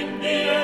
in the air.